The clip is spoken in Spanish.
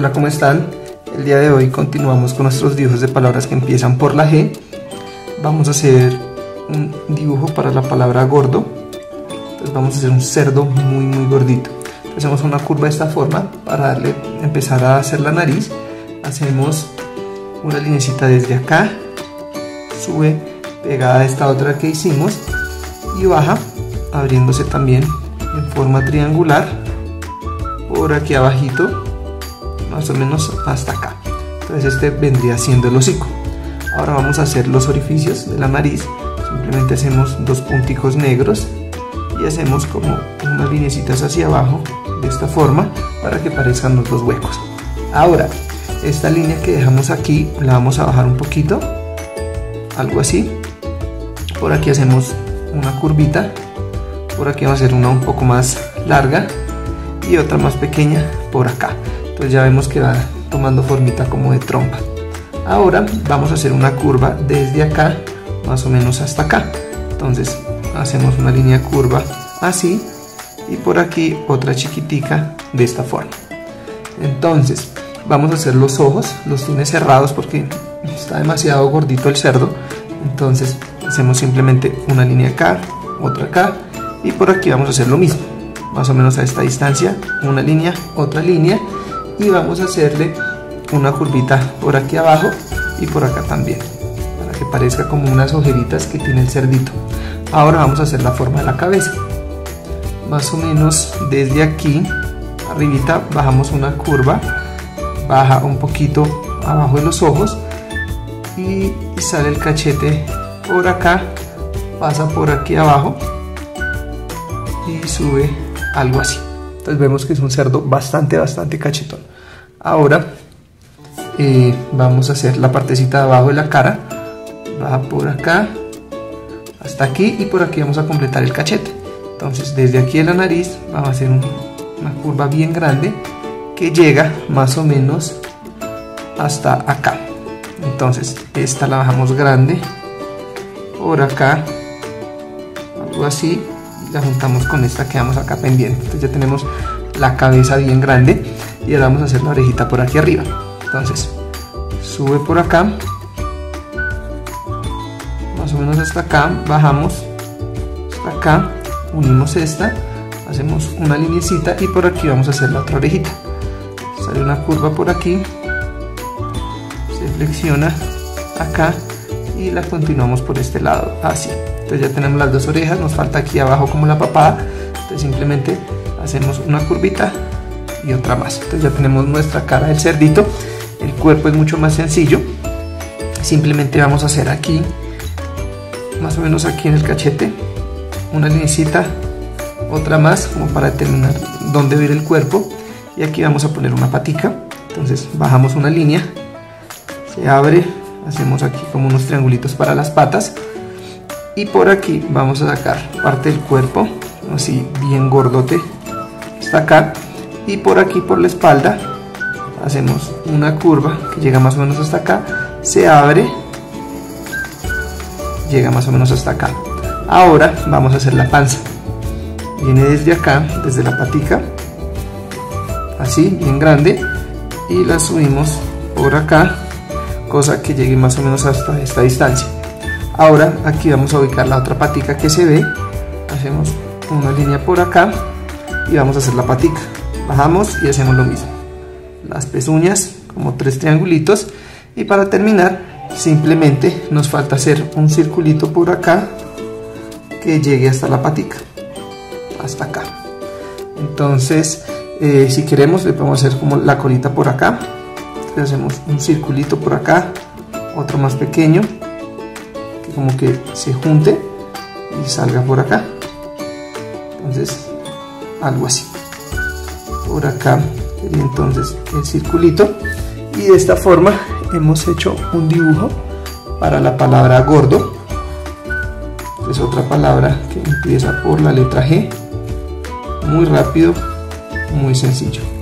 Hola, ¿cómo están? El día de hoy continuamos con nuestros dibujos de palabras que empiezan por la G. Vamos a hacer un dibujo para la palabra gordo. Entonces vamos a hacer un cerdo muy muy gordito. Hacemos una curva de esta forma para darle, empezar a hacer la nariz. Hacemos una linecita desde acá, sube pegada a esta otra que hicimos y baja abriéndose también en forma triangular por aquí abajito más o menos hasta acá. Entonces este vendría siendo el hocico. Ahora vamos a hacer los orificios de la nariz. Simplemente hacemos dos punticos negros y hacemos como unas linecitas hacia abajo de esta forma para que parezcan los dos huecos. Ahora esta línea que dejamos aquí la vamos a bajar un poquito algo así. Por aquí hacemos una curvita. Por aquí vamos a hacer una un poco más larga y otra más pequeña por acá entonces ya vemos que va tomando formita como de trompa. Ahora vamos a hacer una curva desde acá más o menos hasta acá. Entonces hacemos una línea curva así y por aquí otra chiquitica de esta forma. Entonces vamos a hacer los ojos los tiene cerrados porque está demasiado gordito el cerdo. Entonces hacemos simplemente una línea acá otra acá y por aquí vamos a hacer lo mismo. Más o menos a esta distancia una línea otra línea y vamos a hacerle una curvita por aquí abajo y por acá también para que parezca como unas ojeritas que tiene el cerdito ahora vamos a hacer la forma de la cabeza más o menos desde aquí arribita bajamos una curva baja un poquito abajo de los ojos y sale el cachete por acá pasa por aquí abajo y sube algo así. Entonces vemos que es un cerdo bastante, bastante cachetón. Ahora eh, vamos a hacer la partecita de abajo de la cara. Va por acá hasta aquí y por aquí vamos a completar el cachete. Entonces desde aquí en la nariz vamos a hacer una curva bien grande que llega más o menos hasta acá. Entonces esta la bajamos grande por acá, algo así la juntamos con esta que vamos acá pendiente entonces ya tenemos la cabeza bien grande y ahora vamos a hacer la orejita por aquí arriba. Entonces sube por acá. Más o menos hasta acá bajamos hasta acá unimos esta hacemos una linecita y por aquí vamos a hacer la otra orejita. Sale una curva por aquí se flexiona acá y la continuamos por este lado así entonces ya tenemos las dos orejas nos falta aquí abajo como la papada. Entonces simplemente hacemos una curvita y otra más. Entonces ya tenemos nuestra cara del cerdito. El cuerpo es mucho más sencillo. Simplemente vamos a hacer aquí más o menos aquí en el cachete una linecita otra más como para determinar dónde va el cuerpo. Y aquí vamos a poner una patica. Entonces bajamos una línea se abre hacemos aquí como unos triangulitos para las patas y por aquí vamos a sacar parte del cuerpo así bien gordote hasta acá. Y por aquí por la espalda hacemos una curva que llega más o menos hasta acá se abre llega más o menos hasta acá. Ahora vamos a hacer la panza. Viene desde acá desde la patica así bien grande y la subimos por acá cosa que llegue más o menos hasta esta distancia ahora aquí vamos a ubicar la otra patica que se ve. Hacemos una línea por acá y vamos a hacer la patica. Bajamos y hacemos lo mismo. Las pezuñas como tres triangulitos. Y para terminar simplemente nos falta hacer un circulito por acá que llegue hasta la patica. Hasta acá. Entonces eh, si queremos le podemos hacer como la colita por acá. Hacemos un circulito por acá otro más pequeño. que como que se junte y salga por acá. Entonces algo así. Por acá sería entonces el circulito. Y de esta forma hemos hecho un dibujo para la palabra gordo. Es otra palabra que empieza por la letra G. Muy rápido muy sencillo